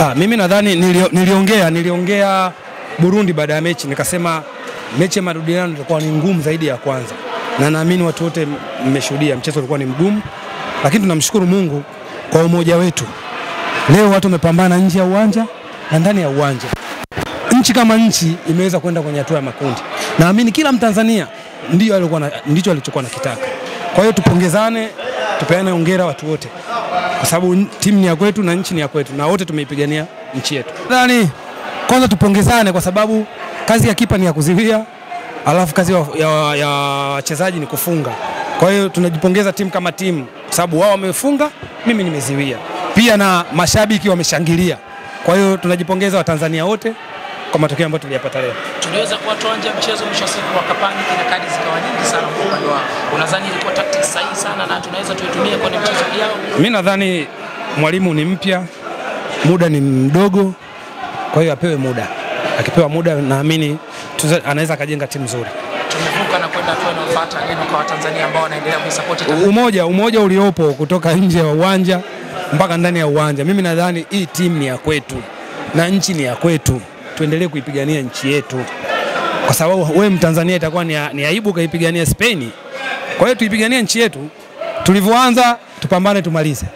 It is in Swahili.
Ah, mimi nadhani nilio, niliongea niliongea Burundi baada ya mechi nikasema mechi ya marudiano ilikuwa ni ngumu zaidi ya kwanza, na naamini watu wote mmeshuhudia mchezo ulikuwa ni mgumu, lakini tunamshukuru Mungu kwa umoja wetu. Leo watu wamepambana nje ya uwanja na ndani ya uwanja. Nchi kama nchi imeweza kwenda kwenye hatua ya makundi. Naamini kila Mtanzania ndio alikuwa ndicho alichokuwa nakitaka. Kwa hiyo tupongezane, tupeane hongera watu wote, kwa sababu timu ni ya kwetu na nchi ni ya kwetu, na wote tumeipigania nchi yetu. Nadhani kwanza tupongezane, kwa sababu kazi ya kipa ni ya kuziwia, alafu kazi ya wachezaji ni kufunga. Kwa hiyo tunajipongeza timu kama timu, kwa sababu wao wamefunga, mimi nimeziwia, pia na mashabiki wameshangilia. Kwa hiyo tunajipongeza Watanzania wote kwa matokeo ambayo tuliyapata leo. Tuliweza kuwatoa nje ya mchezo, mwisho wa siku wakapaniki na kadi zikawa nyingi sana kwa upande wao. Unadhani ilikuwa tactics sahihi sana na tunaweza tuitumie kwenye mchezo ujao? Mimi nadhani mwalimu ni mpya, muda ni mdogo, kwa hiyo apewe muda. Akipewa muda, naamini anaweza akajenga timu nzuri. Tumevuka na kwenda hatua inayofuata. Neno kwa Watanzania ambao wanaendelea kuisapoti Tanzania. Umoja, umoja uliopo kutoka nje ya uwanja mpaka ndani ya uwanja, mimi nadhani hii timu ni ya kwetu na nchi ni ya kwetu. Tuendelee kuipigania nchi yetu, kwa sababu wewe Mtanzania itakuwa ni, ni aibu kaipigania Spain. Kwa hiyo tuipiganie nchi yetu, tulivyoanza tupambane, tumalize.